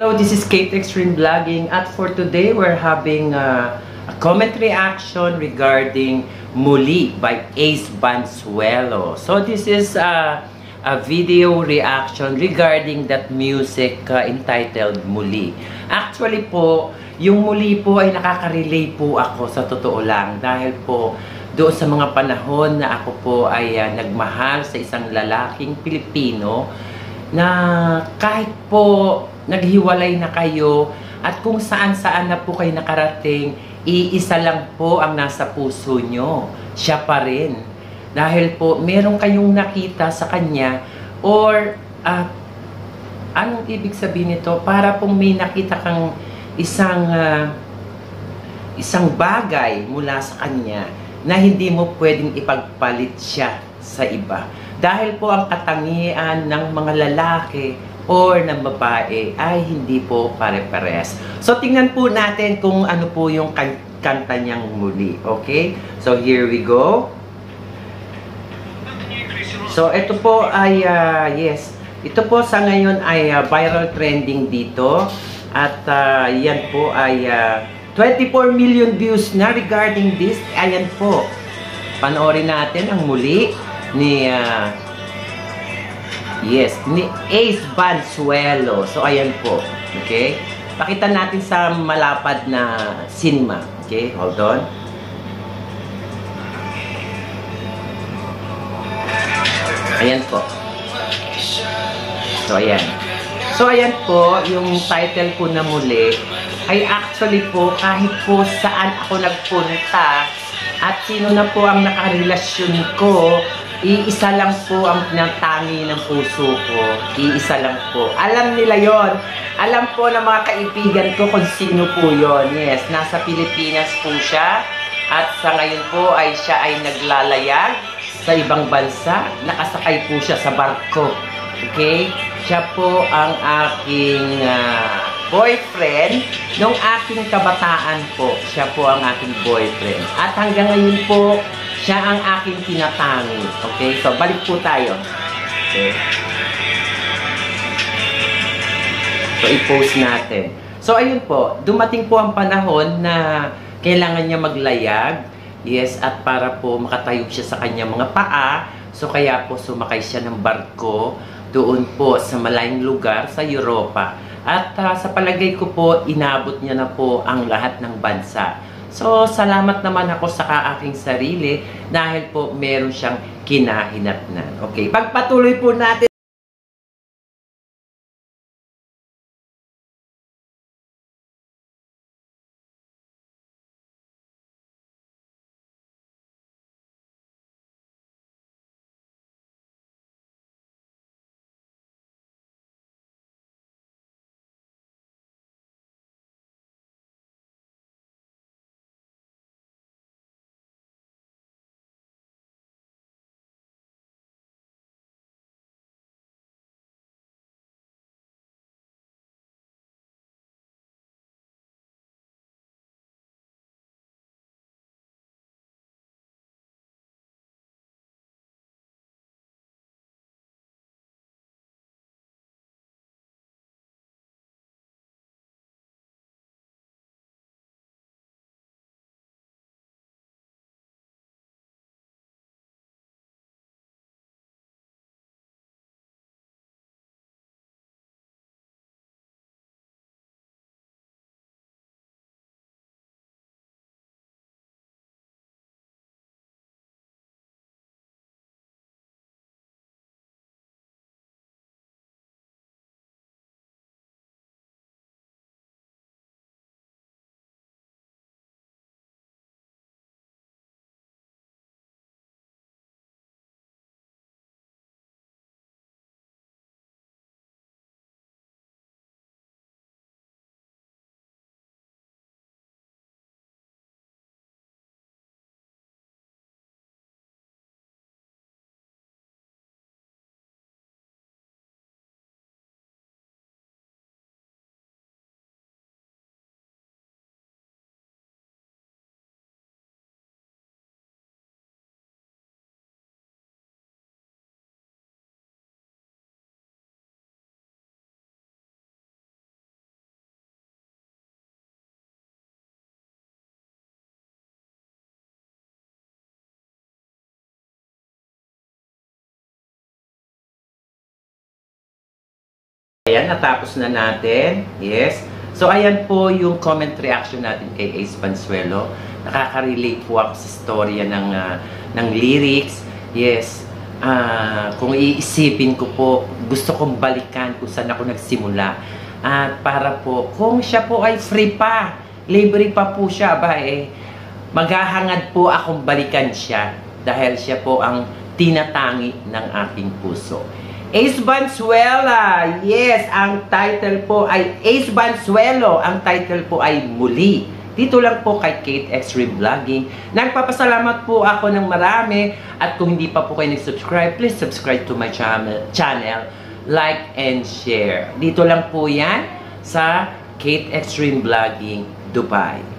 Hello, this is Kate Extreme Vlogging at for today we're having uh, a comment reaction regarding Muli by Ace Bansuelo. So this is uh, a video reaction regarding that music uh, entitled Muli. Actually po, yung Muli po ay nakaka-relate po ako sa totoo lang dahil po doon sa mga panahon na ako po ay uh, nagmahal sa isang lalaking Pilipino na kahit po naghiwalay na kayo at kung saan-saan na po kayo nakarating, iisa lang po ang nasa puso nyo. Siya pa rin. Dahil po, meron kayong nakita sa kanya or uh, anong ibig sabihin nito? Para pong may nakita kang isang uh, isang bagay mula sa kanya na hindi mo pwedeng ipagpalit siya sa iba. Dahil po ang katangian ng mga lalaki or ng babae ay hindi po pare-pares. So tingnan po natin kung ano po yung kan kanta niyang muli. Okay? So here we go. So ito po ay uh, yes, ito po sa ngayon ay uh, viral trending dito at uh, yan po ay uh, 24 million views na regarding this. Ayan po. Panoorin natin ang muli ni uh, Yes, ni Ace Bansuelo. So, ayan po. Okay? Pakita natin sa malapad na cinema. Okay? Hold on. Ayan po. So, ayan. So, ayan po, yung title po na muli, ay actually po, kahit po saan ako nagpunta, at sino na po ang nakarelasyon ko, iisa lang po ang pinatangi ng puso ko. Iisa lang po. Alam nila yon. Alam po ng mga kaibigan ko kung sino po yon. Yes, nasa Pilipinas po siya. At sa ngayon po ay siya ay naglalayag sa ibang bansa. Nakasakay po siya sa barko. Okay? Siya po ang aking uh, boyfriend nung aking kabataan po. Siya po ang aking boyfriend. At hanggang ngayon po, siya ang aking tinatangi. Okay? So, balik po tayo. Okay? So, i-post natin. So, ayun po. Dumating po ang panahon na kailangan niya maglayag. Yes, at para po makatayo siya sa kanyang mga paa. So, kaya po sumakay siya ng barko doon po sa malayong lugar sa Europa. At uh, sa palagay ko po, inabot niya na po ang lahat ng bansa. So, salamat naman ako sa aking sarili dahil po meron siyang kinahinatnan. Okay, pagpatuloy po natin natapos na natin. Yes. So, ayan po yung comment reaction natin kay Ace Pansuelo. Nakaka-relate po ako sa storya ng, ah, ng lyrics. Yes. Ah, kung iisipin ko po, gusto kong balikan kung saan ako nagsimula. At para po, kung siya po ay free pa, libre pa po siya, ba eh, maghahangad po akong balikan siya dahil siya po ang tinatangi ng aking puso. Ace Bansuela, yes, ang title po ay Ace Bansuelo, ang title po ay Muli. Dito lang po kay Kate Extreme Vlogging. Nagpapasalamat po ako ng marami at kung hindi pa po kayo nag-subscribe, please subscribe to my channel, like and share. Dito lang po yan sa Kate Extreme Vlogging Dubai.